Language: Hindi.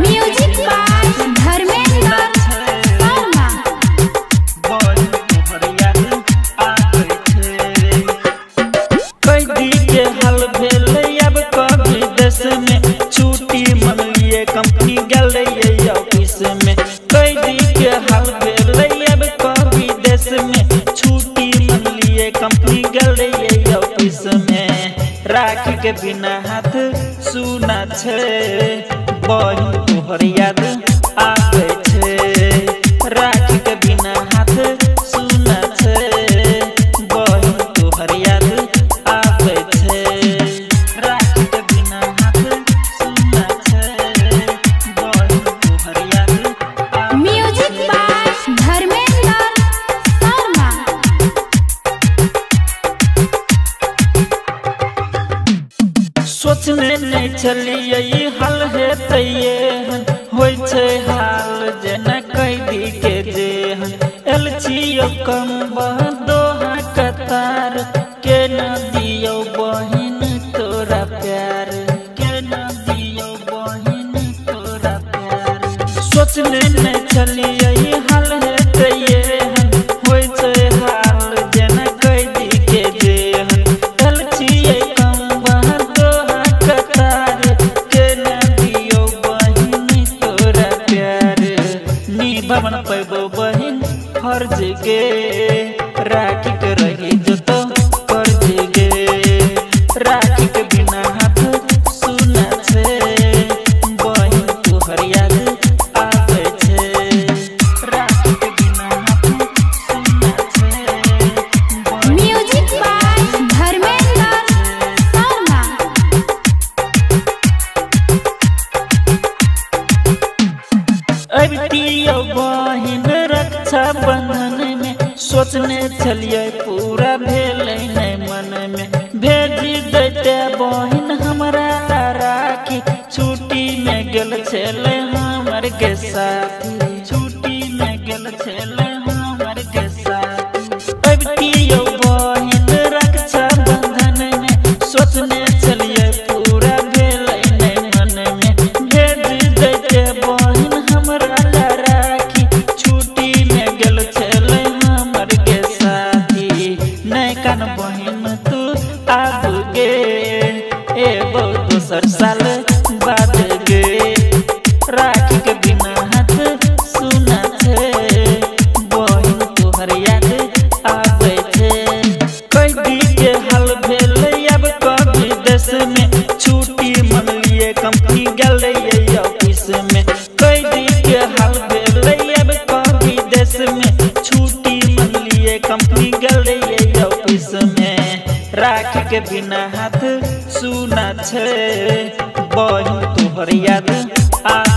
म्यूज़िक के बिना हाथ सुना छे बही तोहर आवे छे। राख सोचने नहीं चलिए हाल है तैये होइ छै हाल जेना कैदी के जेहन एल कम दोहा कतार। के न दियो बहिन तोरा प्यार? के न दियो बहिन तोरा प्यार? सोचने नहीं चलिए बहिन फ़र्ज़ जगह राखी के रही जो कर्ज सोचने छलिए पूरा भेल मन में। भेज देते बहन हमारा राखी छुट्टी में गल छे हमर साथी। छुट्टी में गल छले आब गे एबो दोसर साल बाद गे राखी के बिना हाथ सुना छे बहिन तोहर याद आवे छे कैदी के हाल भेल अब कभी देश में छुट्टी मनलिए कंपनी गल ऑफ़िस में कैदी के हाल भेल अब कभी देश में छुट्टी मनलिए कंपनी गल ऑफ़िस में राख के बिना हाथ सुना छे। बहिन तोहर याद आवे